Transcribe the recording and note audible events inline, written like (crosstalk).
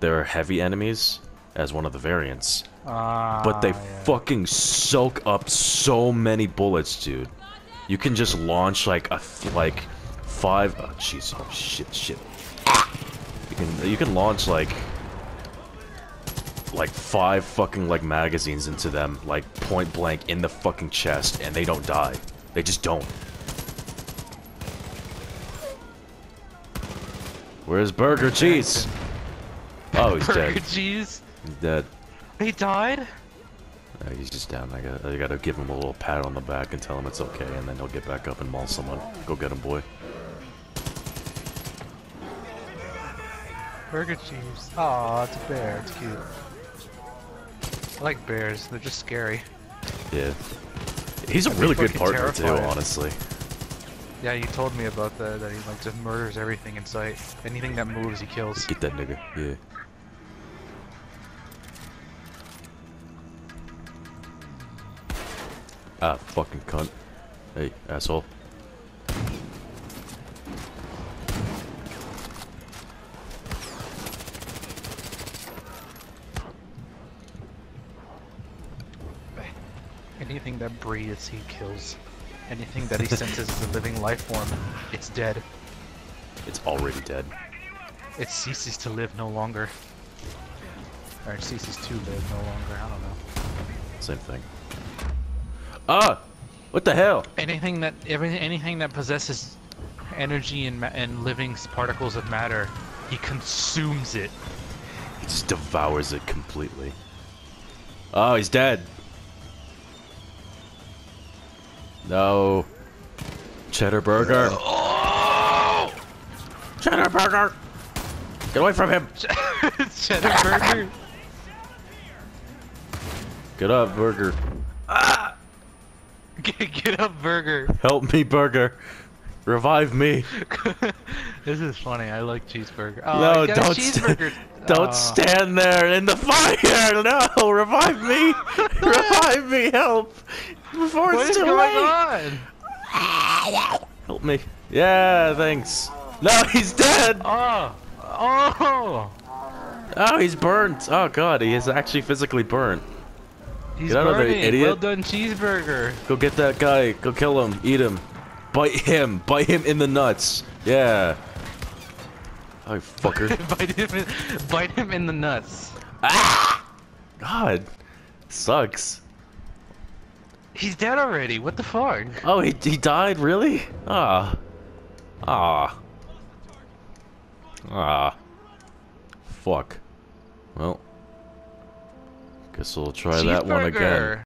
they're heavy enemies as one of the variants. Ah, But they yeah. fucking soak up so many bullets, dude. You can just launch like a like five. Oh jeez! Oh shit! Shit! You can you can launch like like five fucking like magazines into them like point blank in the fucking chest, and they don't die. They just don't. Where's Burger Cheese? Oh, he's Burger dead. cheese. He's dead. He died. Uh, he's just down. I got. I got to give him a little pat on the back and tell him it's okay, and then he'll get back up and maul someone. Go get him, boy. Burger cheese. Aw, it's a bear. It's cute. I like bears. They're just scary. Yeah. He's a really good partner too, honestly. Yeah, you told me about that. That he like just murders everything in sight. Anything that moves, he kills. Get that nigga. Yeah. Ah, fucking cunt. Hey, asshole. Anything that breathes, he kills. Anything that he senses as a living life form, it's dead. It's already dead. It ceases to live no longer. Or it ceases to live no longer. I don't know. Same thing. Ah! What the hell? Anything that everything anything that possesses energy and ma- and living particles of matter, he consumes it. He just devours it completely. Oh, he's dead. No. Cheddar burger. Oh! (gasps) Cheddar burger. Get away from him. (laughs) Cheddar burger. Get up, burger. (laughs) Get, up, burger. Help me, burger. Revive me. (laughs) this is funny. I like cheeseburger. Oh, no, I got a don't st- cheeseburger. (laughs) don't Oh. stand there in the fire. No, revive me. revive me. Help. Before What it's too late. Help me. Yeah, thanks. No, he's dead. Oh, oh. Oh, he's burnt. Oh god, he is actually physically burnt. He's Get out of there, burning. idiot. Well done, cheeseburger. Go get that guy. Go kill him. Eat him. Bite him. (laughs) Bite him in the nuts. Yeah. Oh, fucker. (laughs) bite him. In, bite him in the nuts. Ah! God. Sucks. He's dead already. What the fuck? Oh, he, he died? Really? Ah. Ah. Ah. Fuck. Well. Guess we'll try that one again.